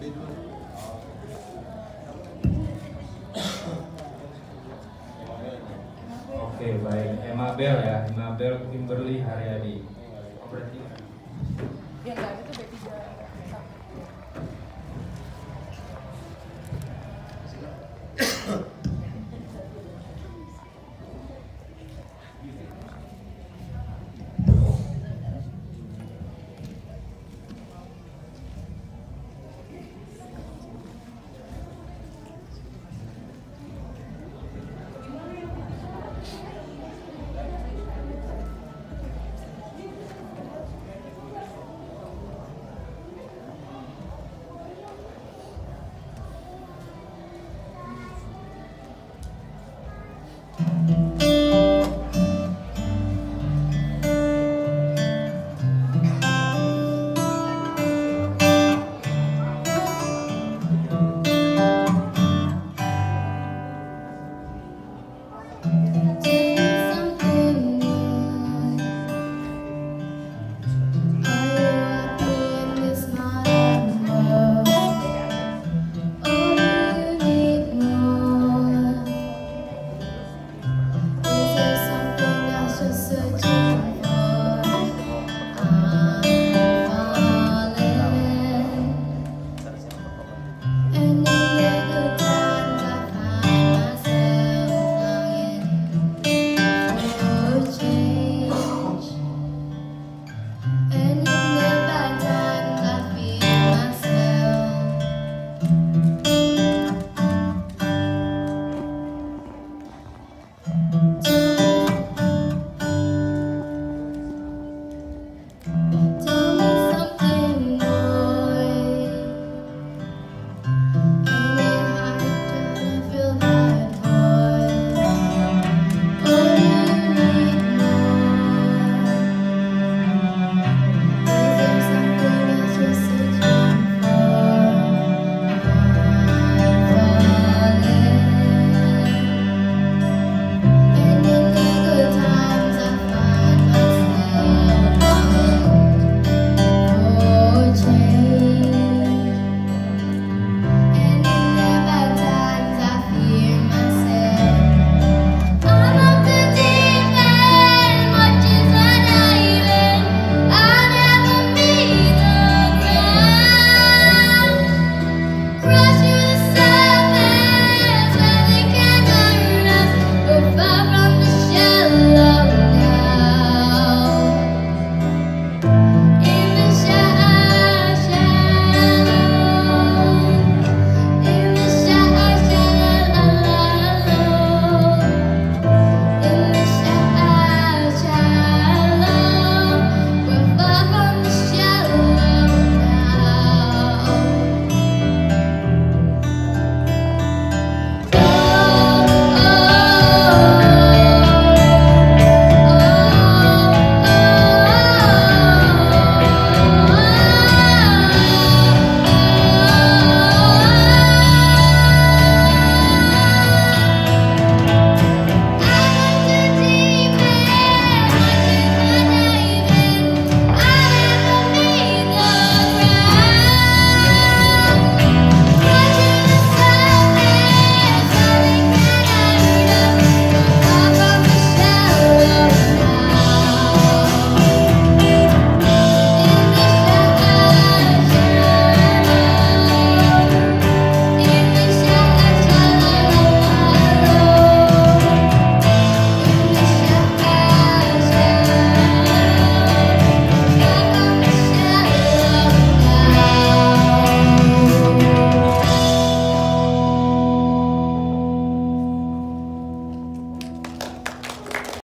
Oke baik, Emma Bell ya, Emma Bell Kimberly Haryadi. Oh, berarti Ya itu B3.